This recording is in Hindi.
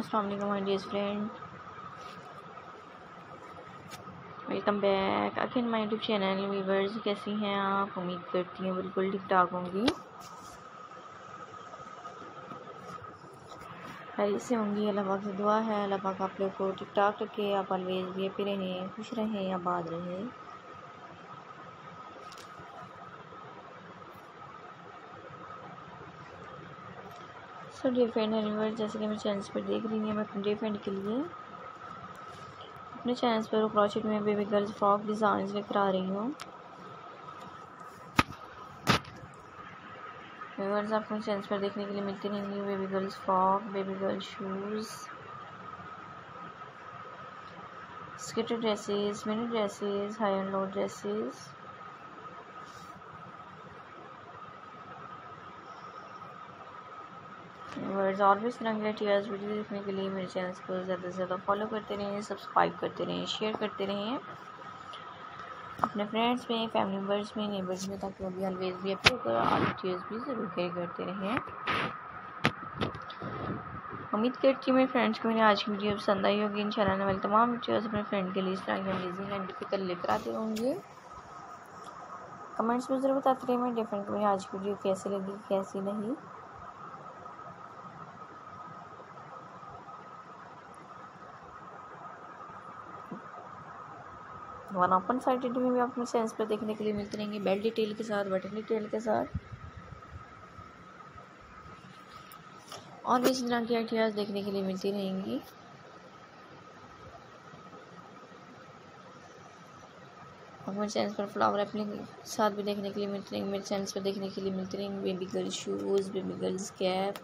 अस्सलाम वालेकुम, my dear friend. Welcome back again my YouTube channel, viewers, कैसी हैं आप? उम्मीद करती हैं बिल्कुल ठीक ठाक होंगी। खैर से होंगी अल्लाह पाक से दुआ है। अल्लाह पाक आप लोग को ठीक ठाक रखे, आप ऑलवेज भी हैप्पी रहें, खुश रहें, आबाद रहें। सो डे फ्रेंड एनिवर जैसे कि मैं चैनल पर देख रही हूँ, मैं अपने डे फ्रेंड के लिए अपने चैनल पर क्रॉचेट में बेबी गर्ल्स फ्रॉक डिज़ाइन लेकर आ रही हूँ। व्यूवर्स आपको चैनल पर देखने के लिए मिलती रहेंगी। Baby girls frock baby girls shoes skater dresses mini dresses high and low dresses words भी इस टीयर्स वीडियो देखने के लिए मेरे चैनल को ज़्यादा से ज़्यादा फॉलो करते रहें सब्सक्राइब करते रहें शेयर करते रहें। अपने फ्रेंड्स में फैमिली मेंबर्स में नेबर्स में ताकि वो भी ऑलवेज भी अपने होकर और टीयर्स भी ज़रूर केयर करते रहें। उम्मीद करती हूँ मेरे फ्रेंड्स को मेरी आज की वीडियो पसंद आई होगी। इन आने वाले तमाम वीडियोज़ अपने फ्रेंड के लिए इस तरह की अमेजिंग एंड डिफ़िकल्ट लेकर आते होंगे कमेंट्स में ज़रूर बताते रहे, मैं डिफरेंट मेरी आज की वीडियो कैसी लगी, कैसी नहीं। वन ओपन साइड में भी आपको सेंस पर देखने के लिए मिलते रहेंगे, बेल्ट डिटेल के साथ बटन डिटेल के साथ। और भी इस तरह की आइडियाज़ देखने के लिए मिलती रहेंगी। मेरे चैनल पर फ्लावर अपने साथ भी देखने के लिए मिलते रहेंगे, मेरे चैनल पर देखने के लिए मिलते रहेंगे baby girls shoes baby girls cap